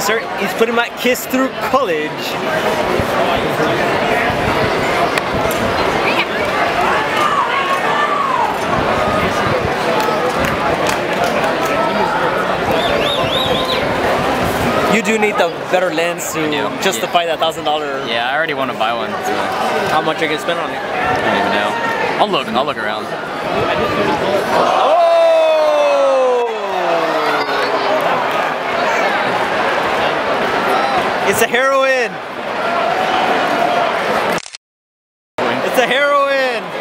sir. He's putting my kiss through college. You do need the better lens just to justify that thousand dollar. Yeah, I already want to buy one. So How much are you gonna spend on it? I don't even know. I'll look. I'll look around. It's a heroin. It's a heroin.